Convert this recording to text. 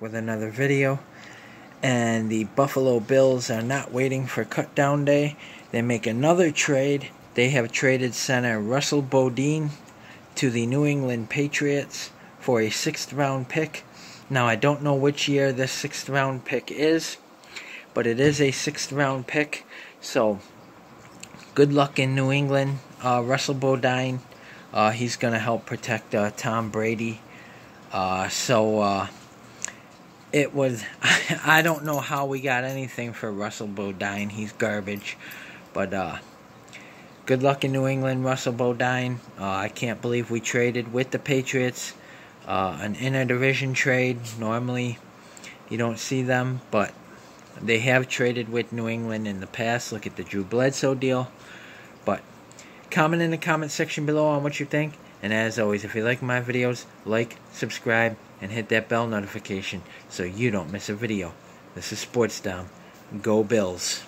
with another video. And the Buffalo Bills are not waiting for cut down day. They make another trade. They have traded center Russell Bodine to the New England Patriots for a sixth round pick. Now I don't know which year this sixth round pick is but it is a sixth round pick. So good luck in New England uh, Russell Bodine. Uh, he's gonna help protect uh, Tom Brady. Uh, so uh, it was I don't know how we got anything for Russell Bodine. He's garbage. But uh good luck in New England, Russell Bodine. Uh, I can't believe we traded with the Patriots. Uh, an interdivision trade. Normally you don't see them, but they have traded with New England in the past. Look at the Drew Bledsoe deal. But comment in the comment section below on what you think. And as always, if you like my videos, like, subscribe, and hit that bell notification so you don't miss a video. This is Sportsdom. Go Bills.